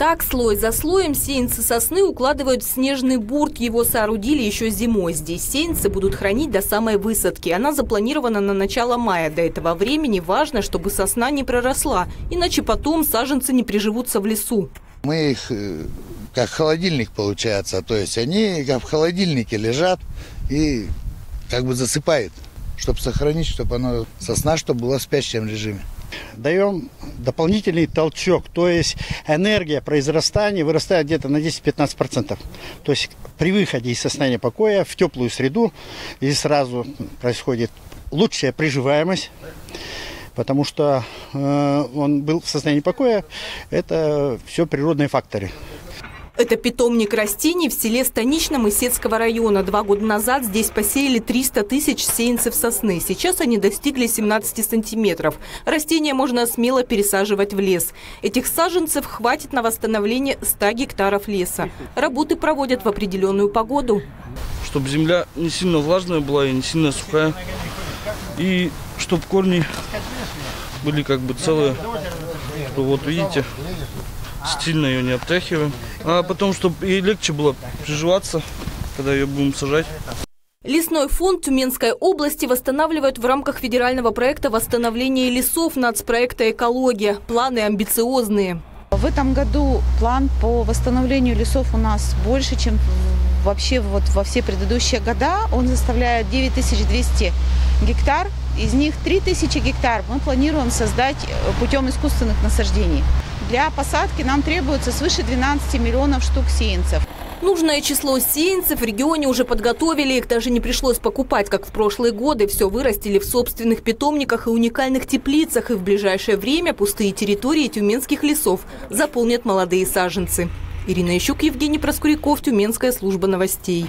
Так, слой за слоем сеянцы сосны укладывают в снежный бурт. Его соорудили еще зимой. Здесь сеянцы будут хранить до самой высадки. Она запланирована на начало мая. До этого времени важно, чтобы сосна не проросла, иначе потом саженцы не приживутся в лесу. Мы их э, как холодильник получается, то есть они как в холодильнике лежат и как бы засыпают, чтобы сохранить, чтобы оно сосна, чтобы была в спящем режиме даем дополнительный толчок. То есть энергия произрастания вырастает где-то на 10-15%. То есть при выходе из состояния покоя в теплую среду и сразу происходит лучшая приживаемость потому что э, он был в состоянии покоя. Это все природные факторы. Это питомник растений в селе Станичном Исетского района. Два года назад здесь посеяли 300 тысяч сеянцев сосны. Сейчас они достигли 17 сантиметров. Растения можно смело пересаживать в лес. Этих саженцев хватит на восстановление 100 гектаров леса. Работы проводят в определенную погоду. Чтобы земля не сильно влажная была и не сильно сухая. И чтобы корни были как бы целые. Вот видите, Сильно ее не обтряхиваем. А потом, чтобы ей легче было приживаться, когда ее будем сажать. Лесной фонд Тюменской области восстанавливают в рамках федерального проекта восстановления лесов нацпроекта «Экология». Планы амбициозные. В этом году план по восстановлению лесов у нас больше, чем вообще вот во все предыдущие года. Он составляет 9200 гектар. Из них 3000 гектар мы планируем создать путем искусственных насаждений. Для посадки нам требуется свыше 12 миллионов штук сеянцев. Нужное число сеянцев в регионе уже подготовили. Их даже не пришлось покупать, как в прошлые годы. Все вырастили в собственных питомниках и уникальных теплицах. И в ближайшее время пустые территории тюменских лесов заполнят молодые саженцы. Ирина Ищук, Евгений Проскуряков, Тюменская служба новостей.